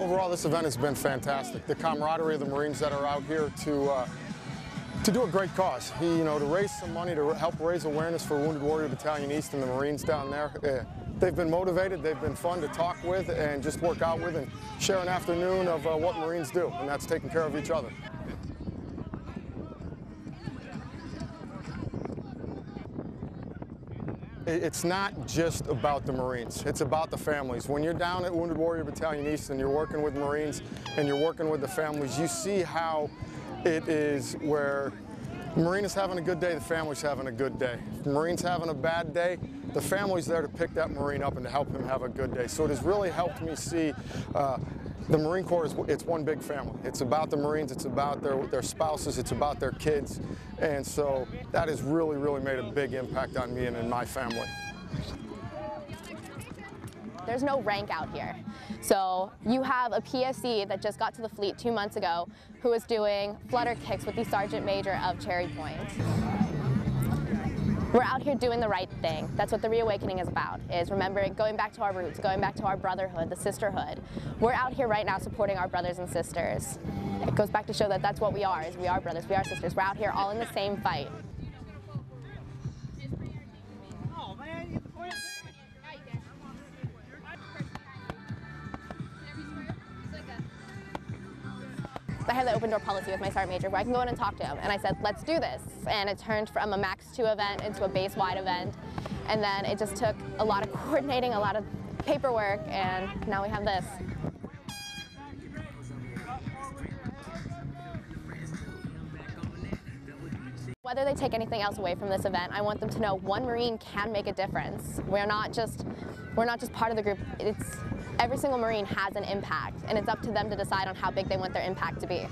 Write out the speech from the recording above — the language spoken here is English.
Overall, this event has been fantastic. The camaraderie of the Marines that are out here to uh, to do a great cause. He, you know, to raise some money to help raise awareness for Wounded Warrior Battalion East and the Marines down there. Uh, they've been motivated, they've been fun to talk with and just work out with and share an afternoon of uh, what Marines do, and that's taking care of each other. It's not just about the Marines, it's about the families. When you're down at Wounded Warrior Battalion East and you're working with Marines and you're working with the families, you see how it is where Marine is having a good day, the family's having a good day. Marine's having a bad day, the family's there to pick that Marine up and to help him have a good day. So it has really helped me see uh, the Marine Corps is it's one big family. It's about the Marines, it's about their, their spouses, it's about their kids. And so that has really, really made a big impact on me and in my family. There's no rank out here. So you have a PFC that just got to the fleet two months ago who is doing flutter kicks with the Sergeant Major of Cherry Point. We're out here doing the right thing. That's what the reawakening is about, is remembering, going back to our roots, going back to our brotherhood, the sisterhood. We're out here right now supporting our brothers and sisters. It goes back to show that that's what we are, is we are brothers, we are sisters. We're out here all in the same fight. I have the open door policy with my sergeant major where I can go in and talk to him. And I said, let's do this. And it turned from a MACS two event into a base wide event. And then it just took a lot of coordinating, a lot of paperwork, and now we have this. Whether they take anything else away from this event, I want them to know one Marine can make a difference. We're not just, we're not just part of the group. It's every single Marine has an impact, and it's up to them to decide on how big they want their impact to be.